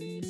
Peace.